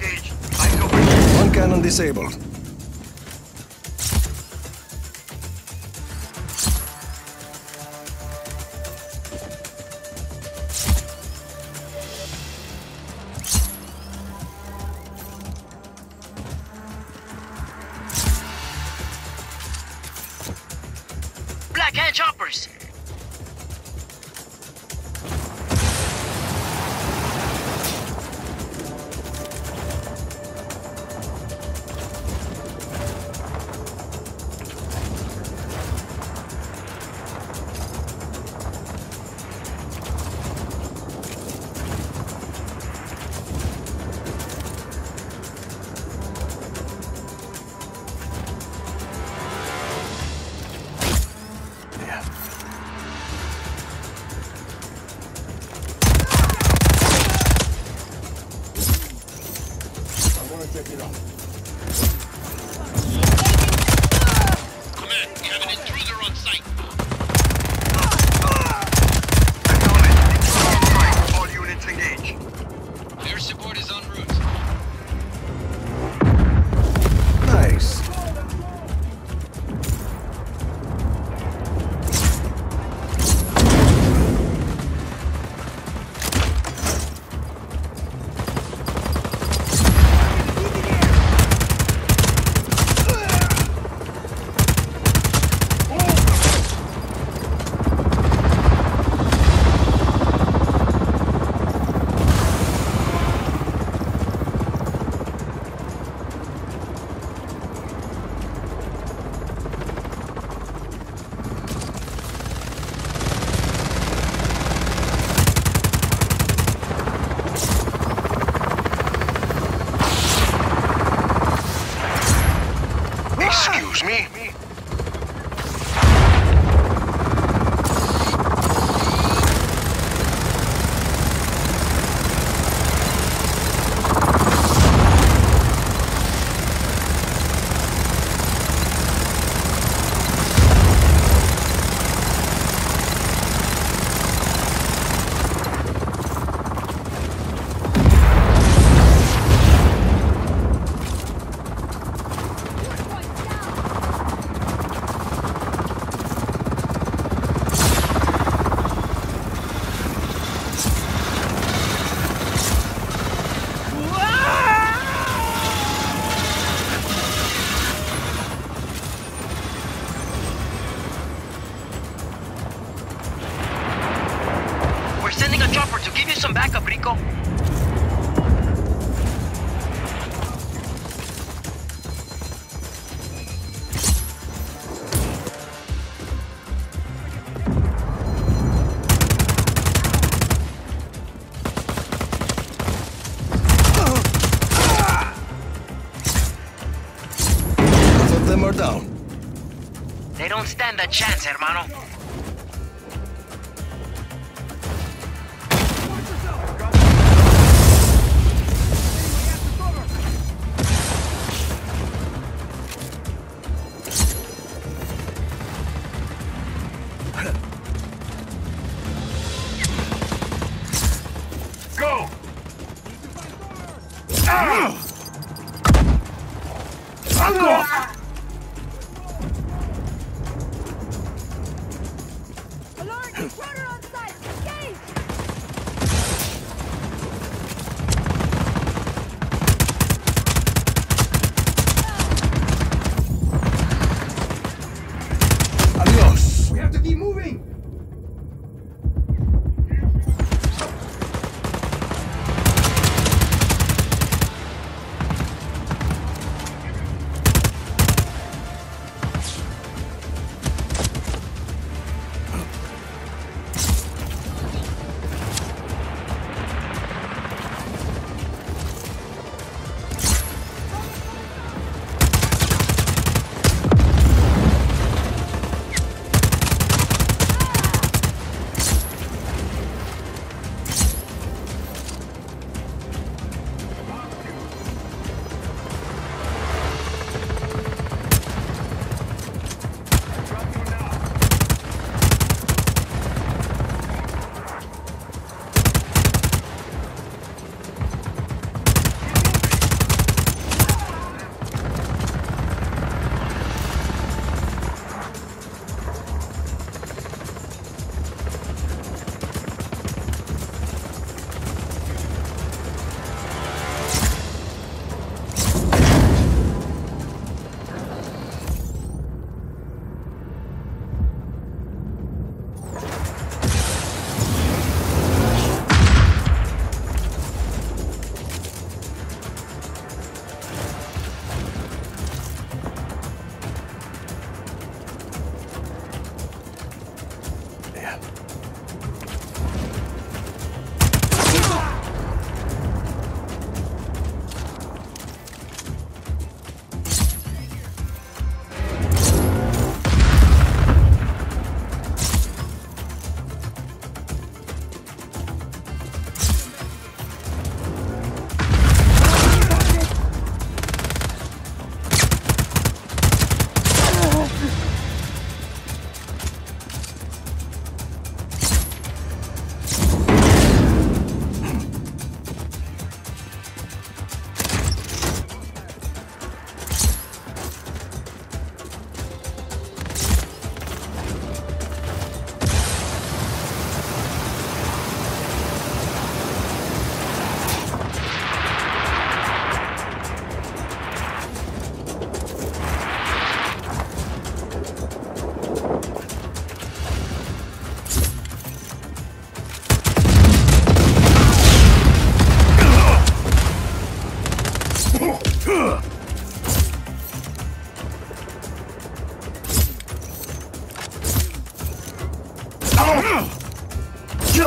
One cannon disabled. check it out. stand a chance, hermano. Go! Fuck off!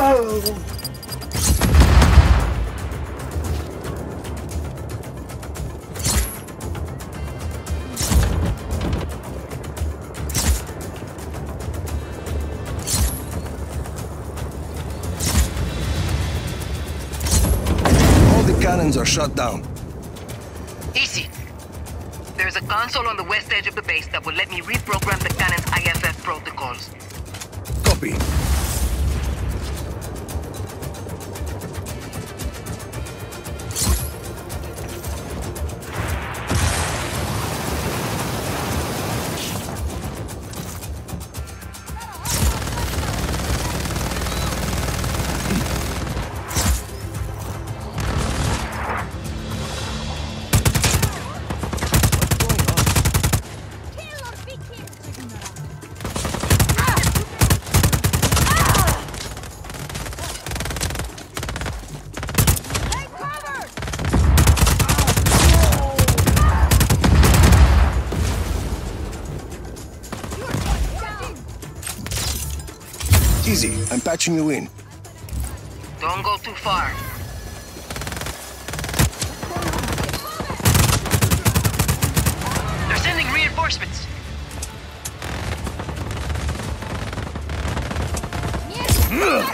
All the cannons are shut down. Easy. There's a console on the west edge of the base that will let me reprogram the cannon's IFF protocols. Copy. Easy, I'm patching you in. Don't go too far. They're sending reinforcements. Yes.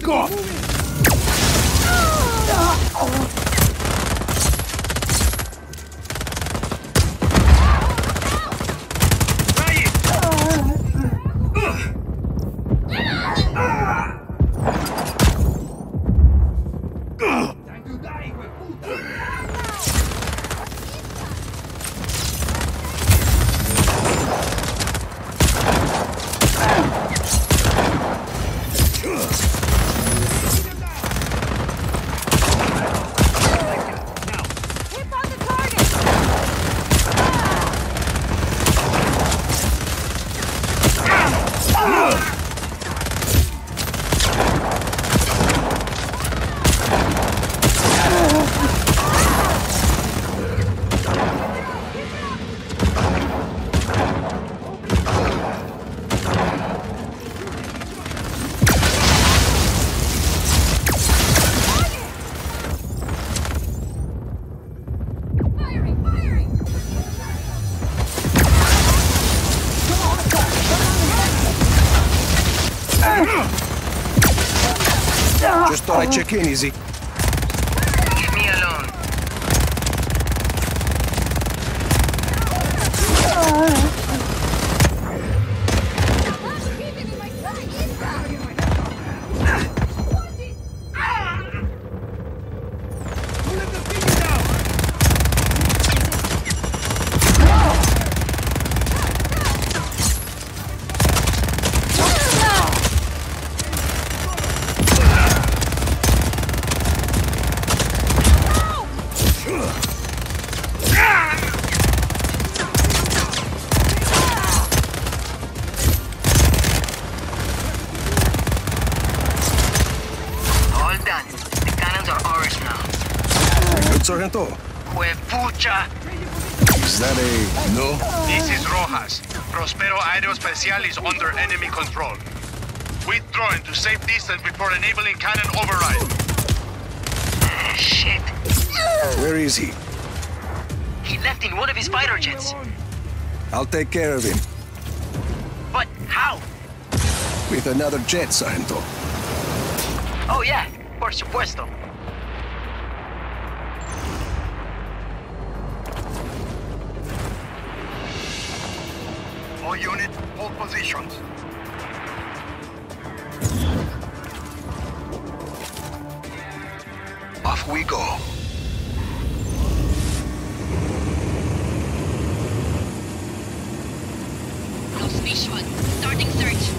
Back off! Check in, Easy. Good, Sargento. Huepucha! Is that a no? This is Rojas. Prospero Aerospecial is under enemy control. Withdraw into safe distance before enabling cannon override. Shit. Where is he? He left in one of his fighter jets. I'll take care of him. But how? With another jet, Sargento. Oh yeah, por supuesto. All units, hold positions. Off we go. No space one. Starting search.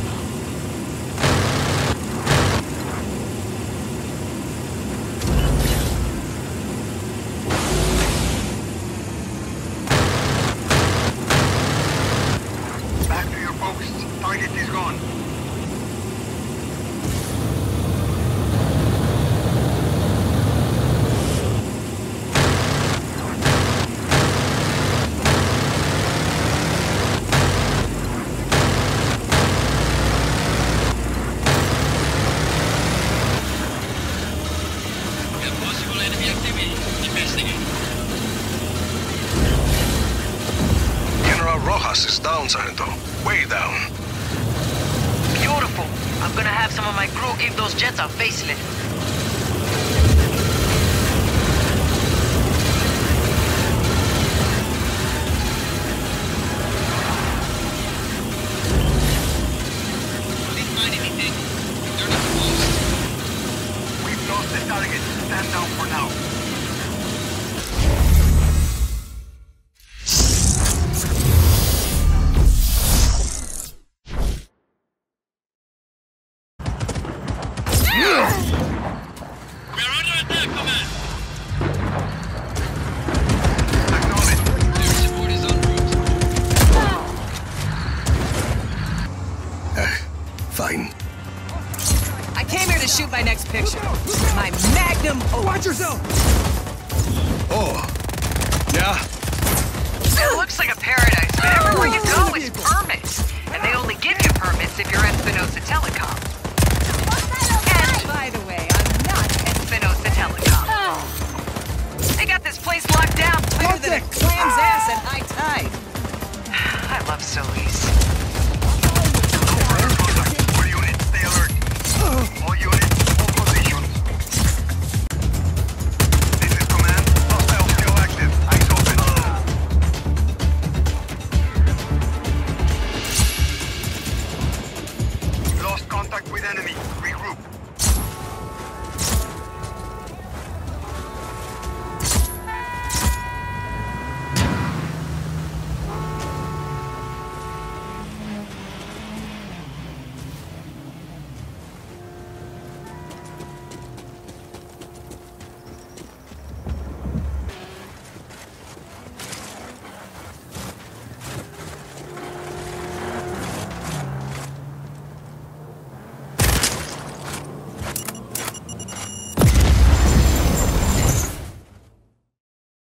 Back to your posts. Target is gone. We have possible enemy activity. Investigate. General Rojas is down, Sargento. Way down. Beautiful. I'm gonna have some of my crew give those jets a facelift. Watch yourself!